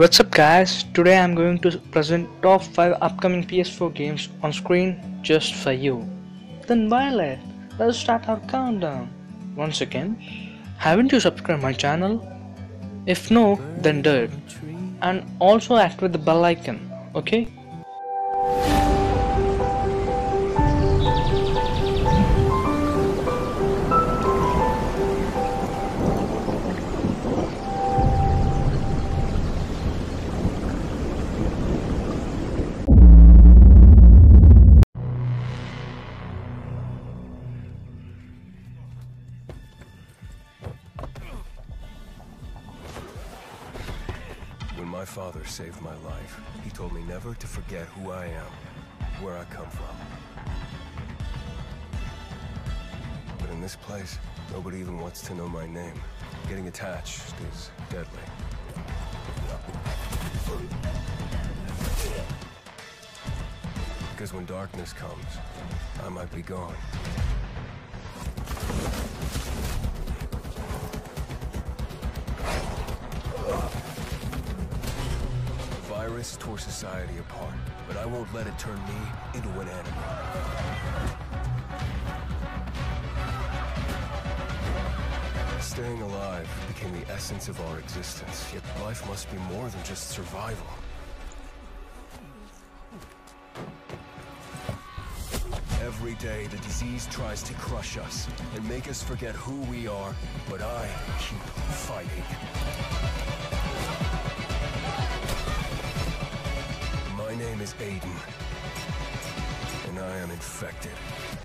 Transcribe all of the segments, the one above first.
What's up guys, today I'm going to present top 5 upcoming PS4 games on screen just for you. Then while let, let's start our countdown. Once again, haven't you subscribed my channel? If no, then do it. And also activate the bell icon, okay? Father saved my life, he told me never to forget who I am, where I come from. But in this place, nobody even wants to know my name. Getting attached is deadly. Because when darkness comes, I might be gone. Virus tore society apart, but I won't let it turn me into an animal. Staying alive became the essence of our existence, yet life must be more than just survival. Every day, the disease tries to crush us and make us forget who we are, but I keep fighting. Name is Aiden, and I am infected.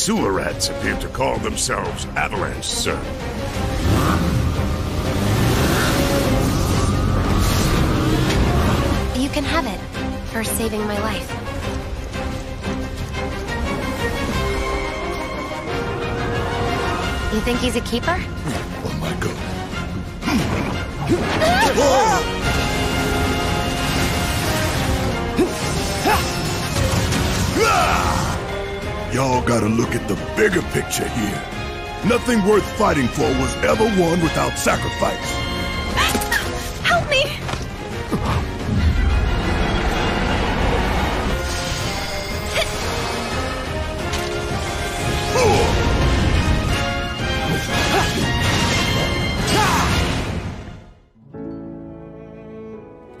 Sewer rats appear to call themselves Avalanche, sir. You can have it for saving my life. You think he's a keeper? Hmm, oh my god. Y'all gotta look at the bigger picture here. Nothing worth fighting for was ever won without sacrifice. Help me!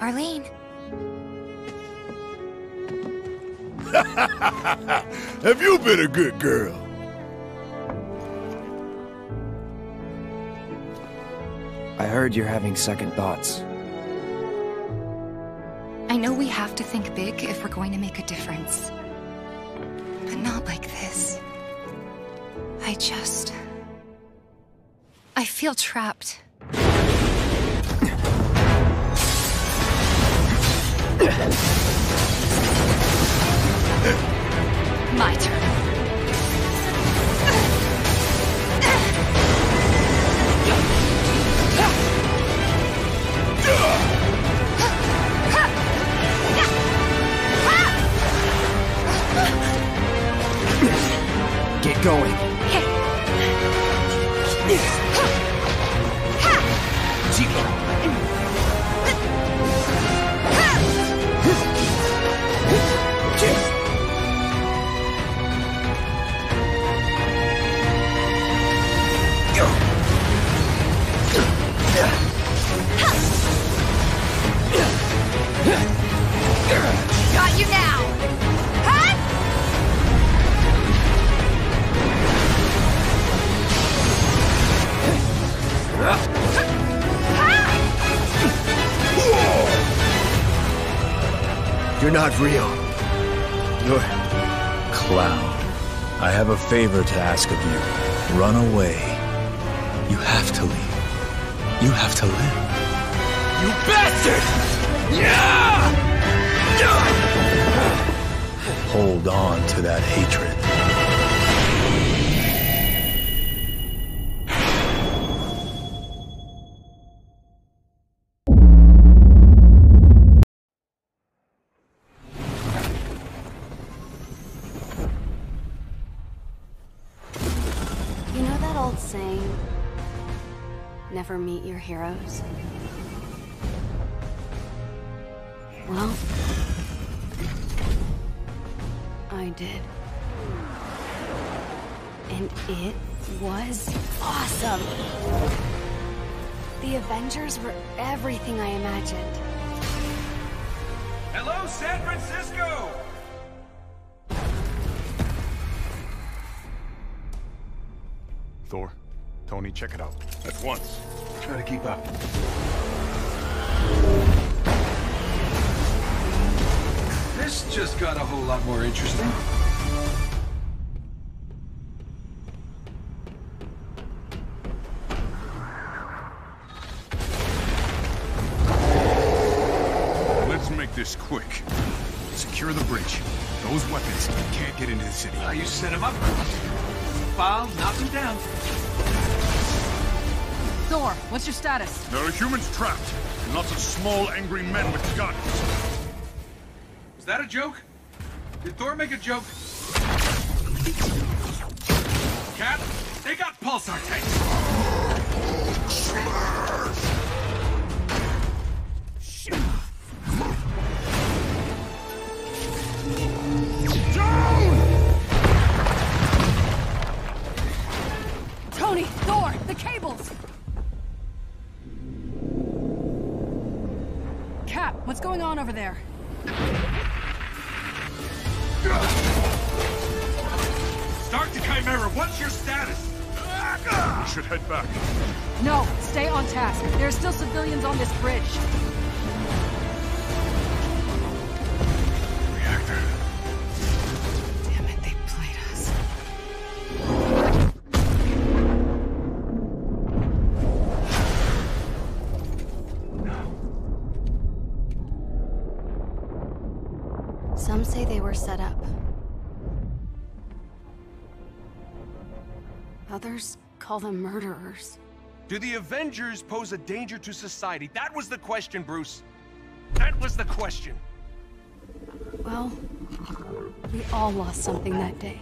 Arlene, Have you been a good girl? I heard you're having second thoughts. I know we have to think big if we're going to make a difference. But not like this. I just. I feel trapped. My turn. Get going. You're not real. You're... Cloud, I have a favor to ask of you. Run away. You have to leave. You have to live. You bastard! Yeah! Hold on to that hatred. Never meet your heroes? Well, I did. And it was awesome! The Avengers were everything I imagined. Hello, San Francisco! Thor, Tony, check it out. At once. Try to keep up. This just got a whole lot more interesting. Let's make this quick. Secure the bridge. Those weapons can't get into the city. Uh, you set them up. File, knock them down. Thor, what's your status? There are humans trapped, and lots of small, angry men with guns. Is that a joke? Did Thor make a joke? Cat, they got pulsar tanks. Should head back. No, stay on task. There are still civilians on this bridge. Reactor. Damn it, they played us. Some say they were set up. Others call them murderers. Do the Avengers pose a danger to society? That was the question, Bruce. That was the question. Well, we all lost something that day.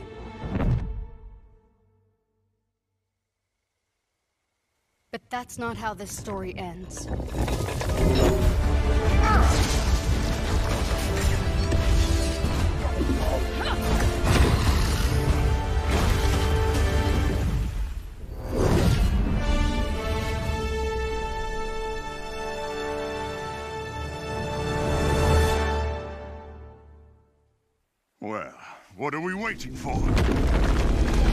But that's not how this story ends. What are we waiting for?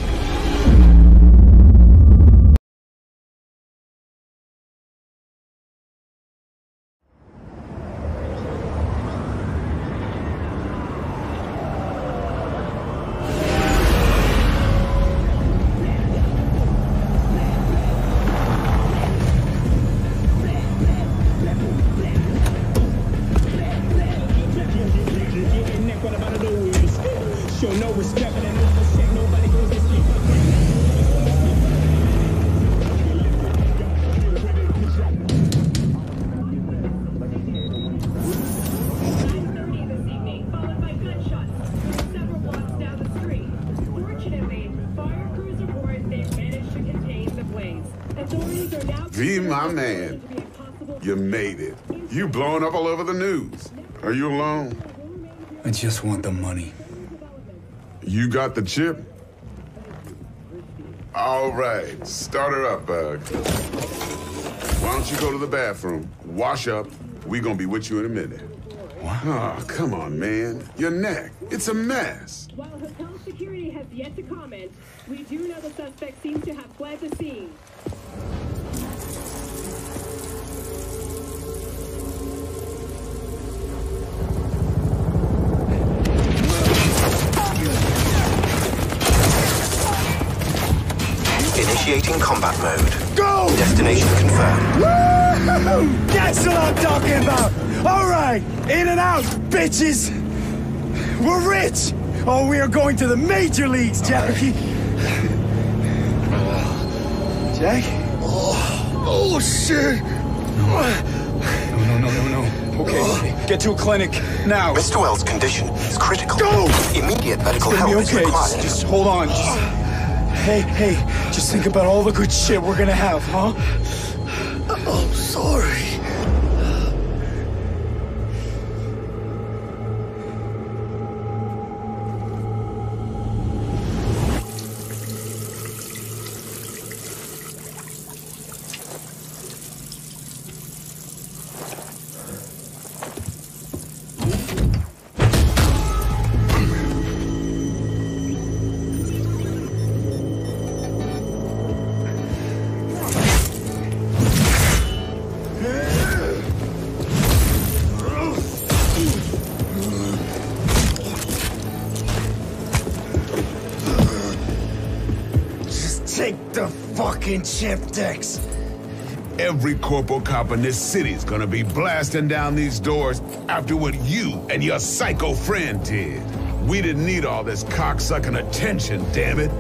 V, my man. You made it. You blowing up all over the news. Are you alone? I just want the money. You got the chip? All right, start her up, Bug. Why don't you go to the bathroom, wash up? We gonna be with you in a minute. What? Oh, come on, man. Your neck. It's a mess. While hotel security has yet to comment, we do know the suspect seems to have fled the scene. Initiating combat mode. Go! Destination confirmed. Woo! That's what I'm talking about! Alright, in and out, bitches! We're rich! Oh, we are going to the major leagues, Jackie! Jack? Oh, oh shit! No, no, no, no, no. Okay, get to a clinic now. Mr. Welles' condition is critical. Go! Immediate medical It's help okay. is required. Just, just hold on. Just, hey, hey, just think about all the good shit we're gonna have, huh? I'm sorry. Take the fucking chip decks! Every corporal cop in this city's gonna be blasting down these doors after what you and your psycho friend did. We didn't need all this cocksucking attention, damn it.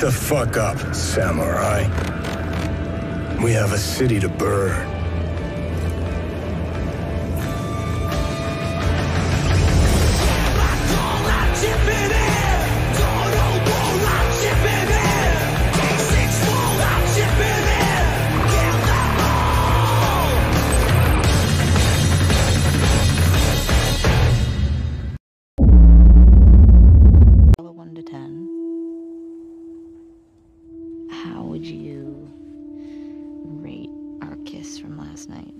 The fuck up, samurai. We have a city to burn. How would you rate our kiss from last night?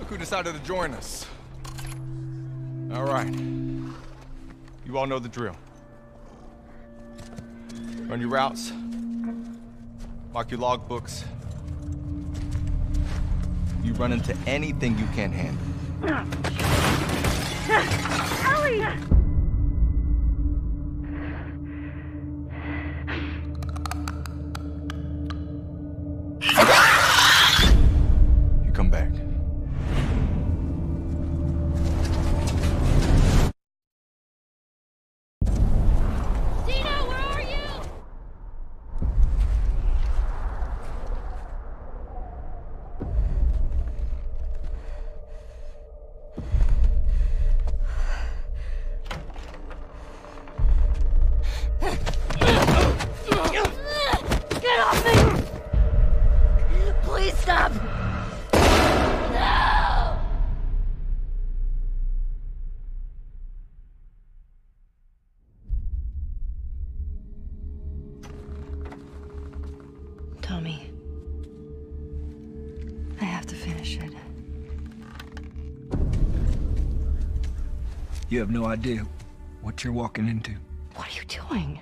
Look who decided to join us. All right. You all know the drill. Run your routes. Mark your logbooks. Run into anything you can't handle. have to finish it. You have no idea what you're walking into. What are you doing?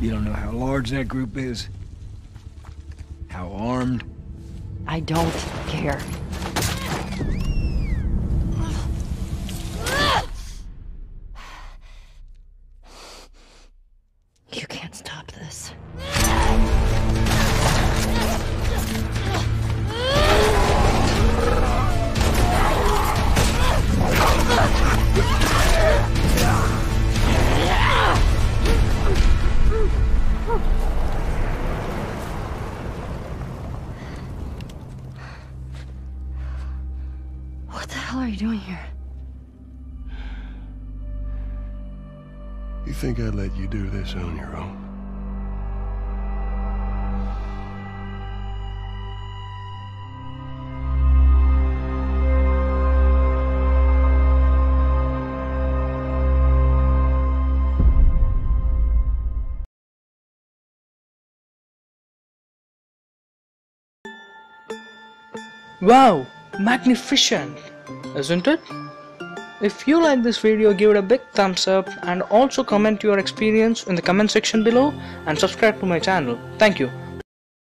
You don't know how large that group is, how armed. I don't care. Think I'd let you do this on your own? Wow, magnificent, isn't it? If you like this video, give it a big thumbs up and also comment your experience in the comment section below and subscribe to my channel. Thank you.